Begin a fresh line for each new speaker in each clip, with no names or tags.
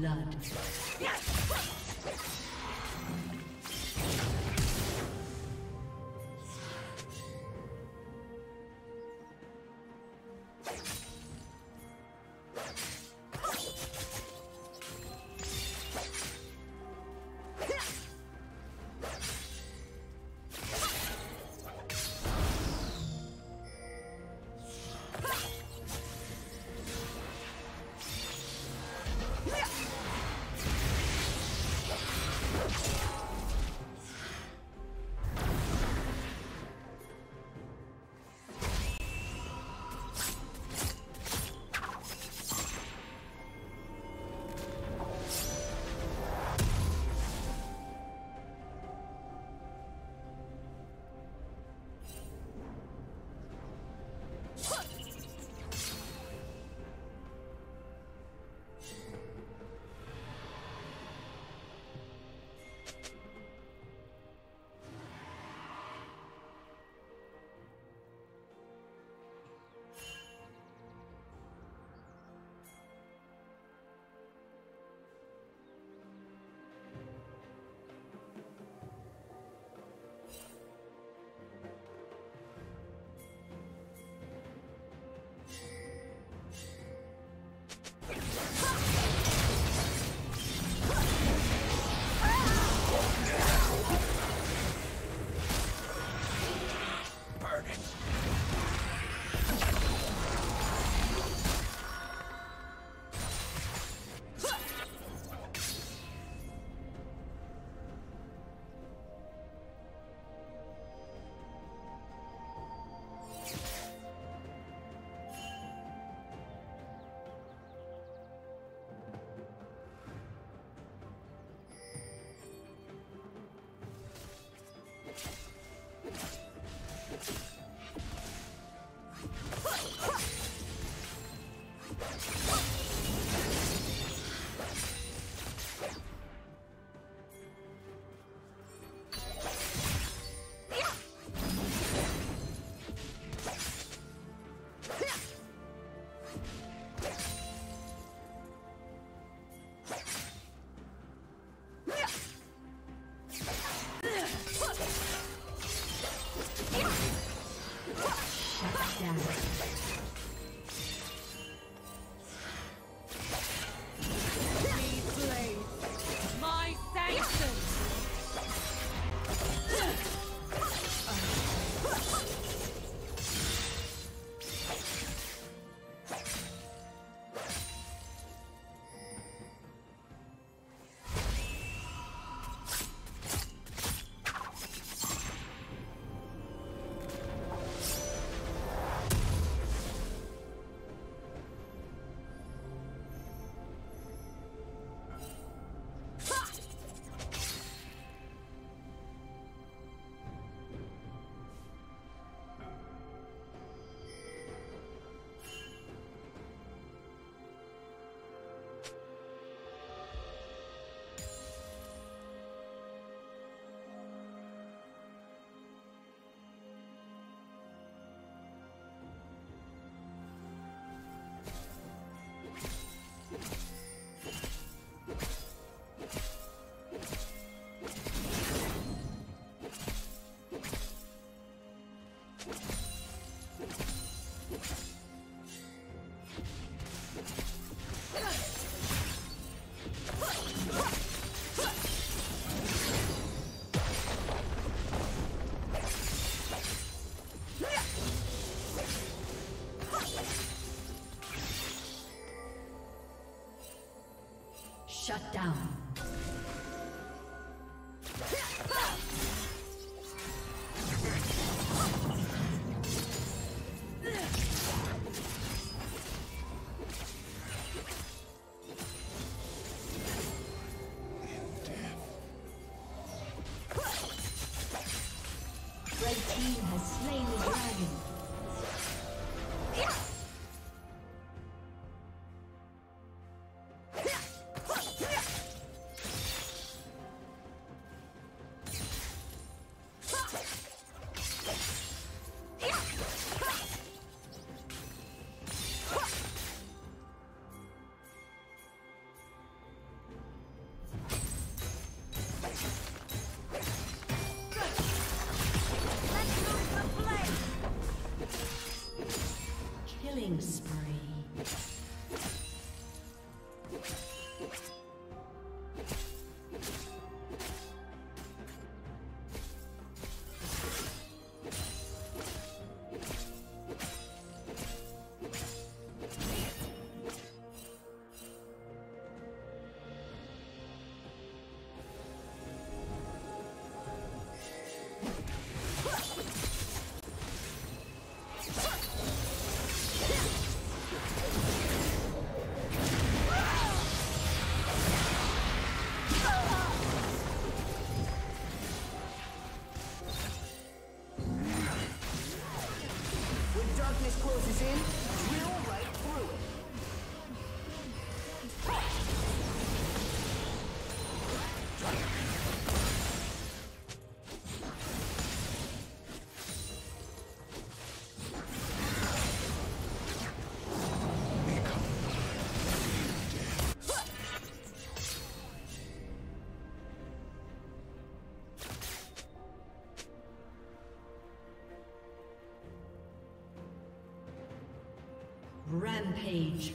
Blood. Rampage.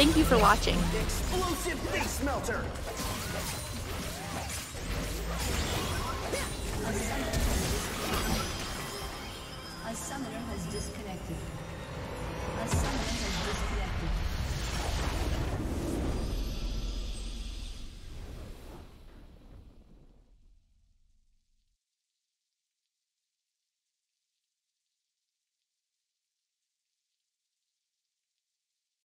Thank you for watching.
Explosive face melter. A summoner, a summoner.